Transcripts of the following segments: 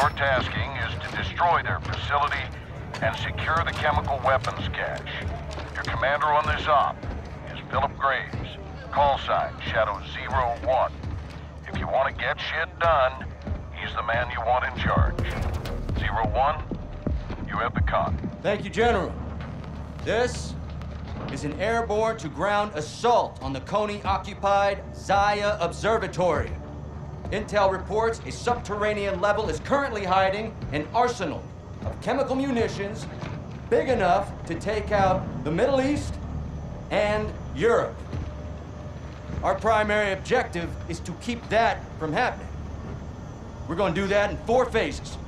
Your tasking is to destroy their facility and secure the chemical weapons cache. Your commander on this op is Phillip Graves. Call sign Shadow Zero One. If you want to get shit done, he's the man you want in charge. Zero One, you have the con. Thank you, General. This is an airborne to ground assault on the Konni-occupied Zaya Observatory. Intel reports a subterranean level is currently hiding an arsenal of chemical munitions big enough to take out the Middle East and Europe. Our primary objective is to keep that from happening. We're going to do that in four phases.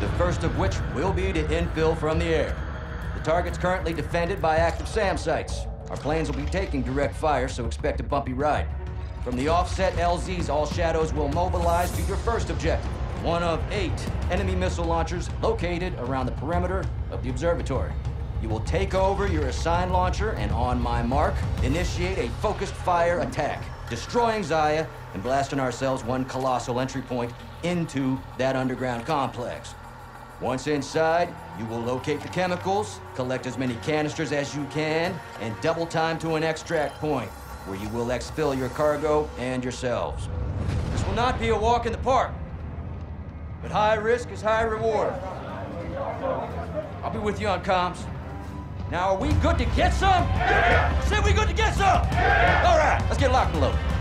The first of which will be to infill from the air. The target's currently defended by active SAM sites. Our planes will be taking direct fire, so expect a bumpy ride. From the offset LZs, all shadows will mobilize to your first objective. One of eight enemy missile launchers located around the perimeter of the observatory. You will take over your assigned launcher and on my mark, initiate a focused fire attack, destroying Zaya and blasting ourselves one colossal entry point into that underground complex. Once inside, you will locate the chemicals, collect as many canisters as you can, and double time to an extract point, where you will exfil your cargo and yourselves. This will not be a walk in the park, but high risk is high reward. I'll be with you on comms. Now, are we good to get some? Yeah! Say we good to get some? Yeah! All right, let's get locked and loaded.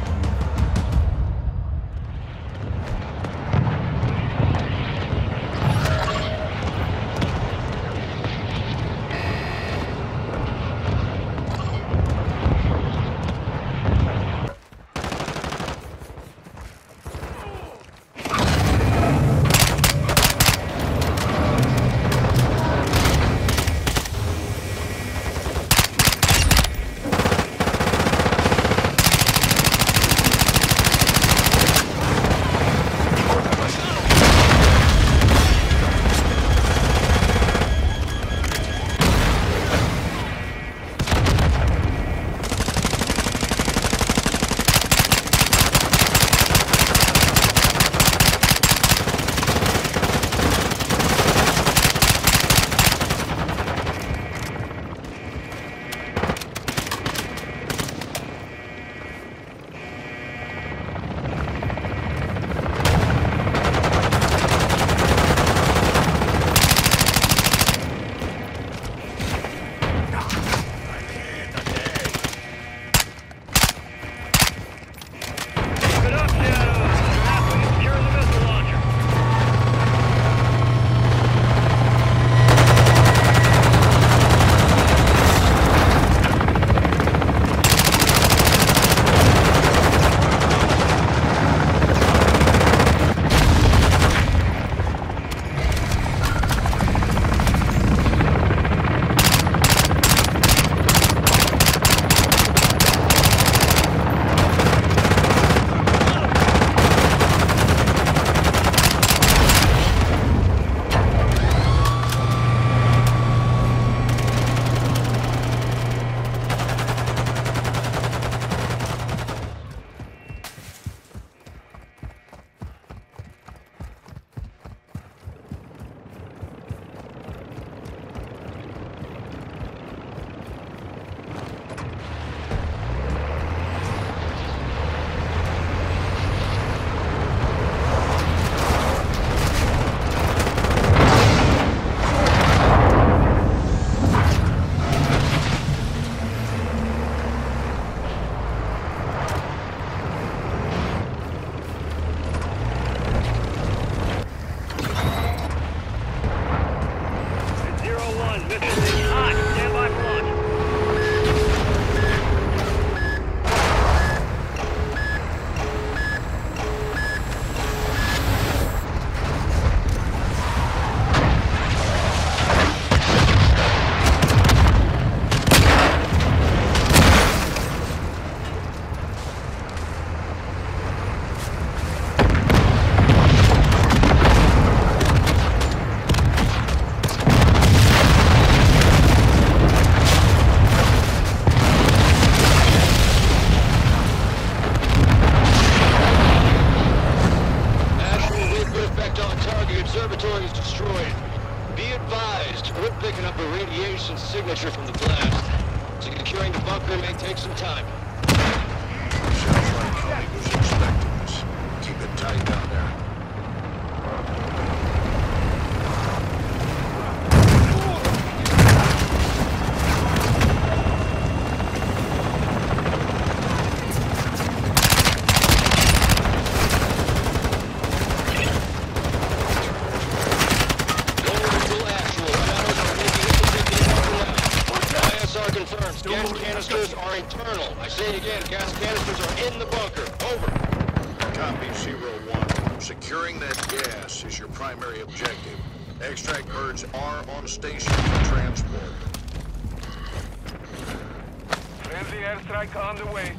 Signature from the blast. So securing the bunker may take some time. Way.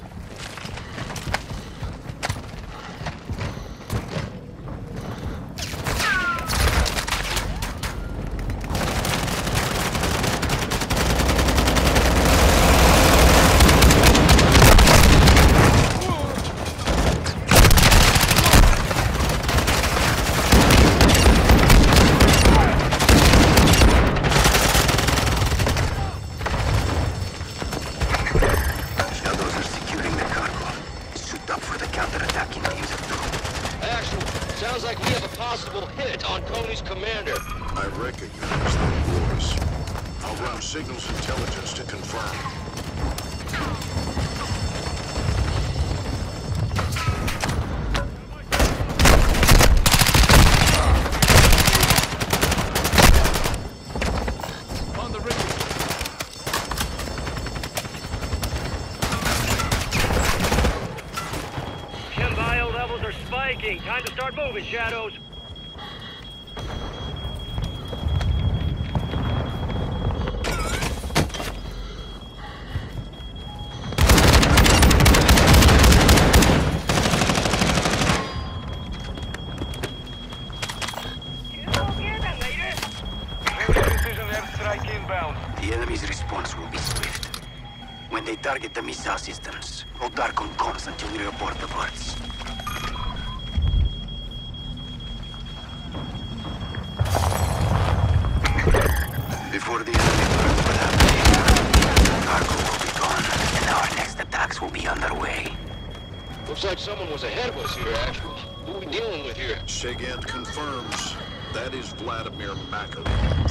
Shadows are securing the cargo. Suit up for the counterattack in case of trouble. Actual. Sounds like we have a possible hit on Konni's commander. I recognize that voice. I'll run signals intelligence to confirm. Time to start moving, Shadows. The enemy's response will be swift. When they target the missile systems, hold dark on comms until we report the birds. Before the enemy will have the cargo will be gone, and our next attacks will be underway. Looks like someone was ahead of us here, Actual. Who are we dealing with here? SIGINT confirms that is Vladimir Makarov.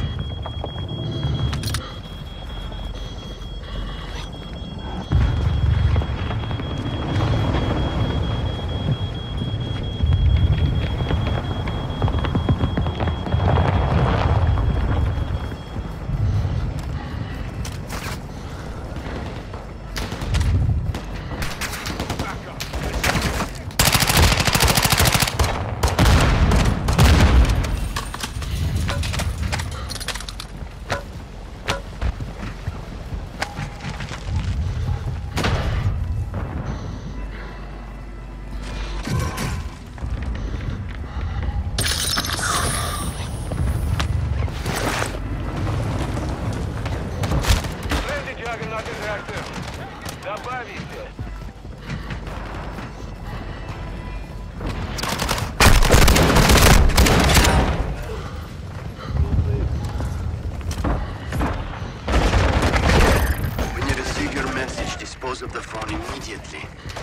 Of the phone immediately.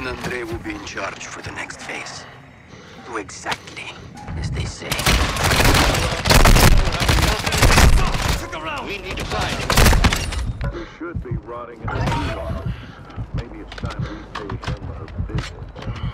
Ivan and Andrei will be in charge for the next phase. Do exactly as they say. We need to find him. He should be rotting in a gulag. Maybe it's time we pay him a visit.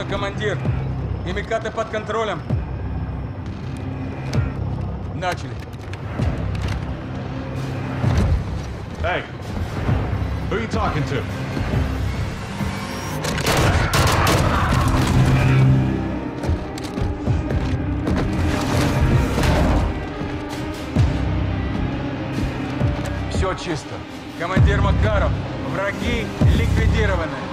Точно, командир. Химикаты под контролем. Начали. Hey, who are you talking to? Все чисто. Командир Макаров, враги ликвидированы.